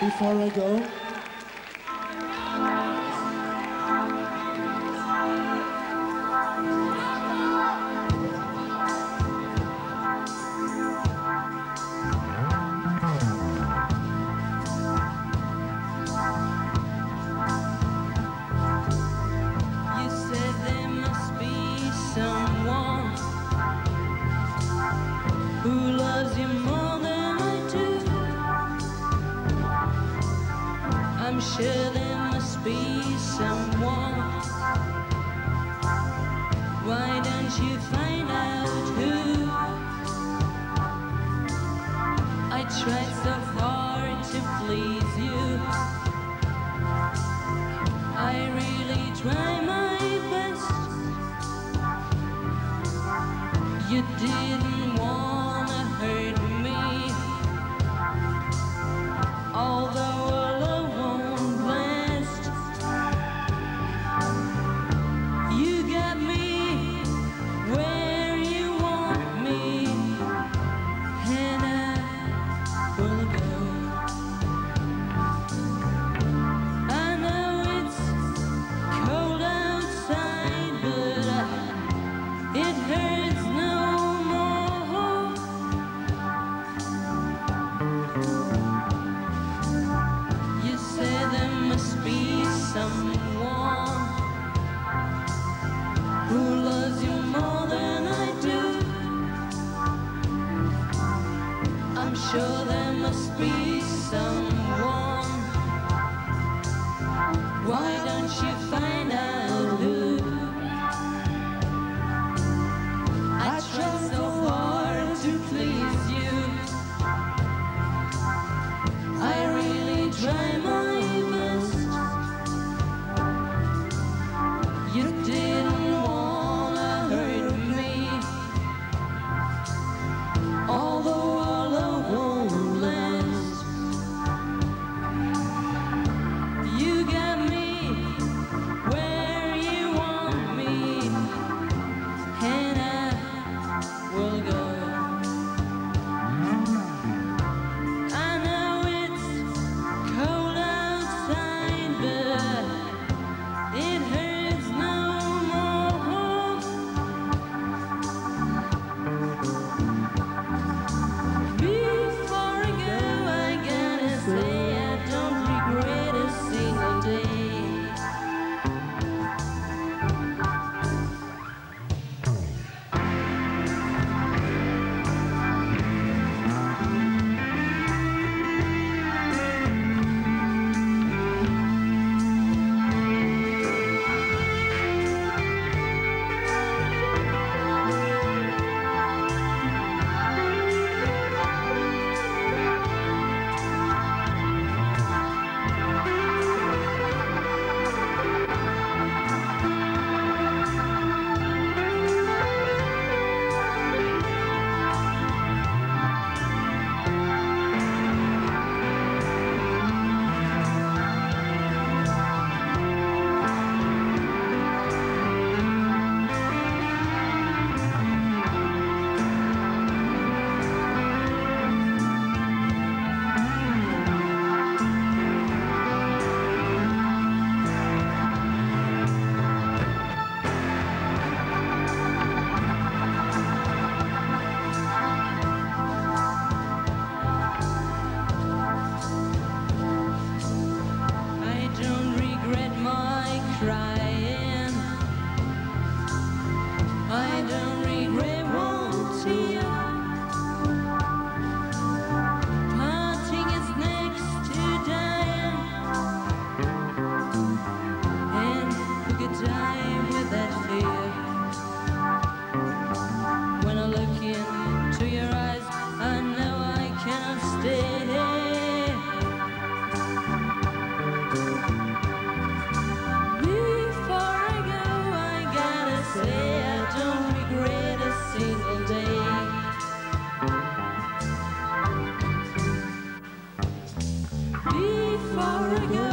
Before I go, sure there must be someone. Why don't you find out who? I tried so hard to please you. I really try my best. You didn't I'm sure there must be someone. far again.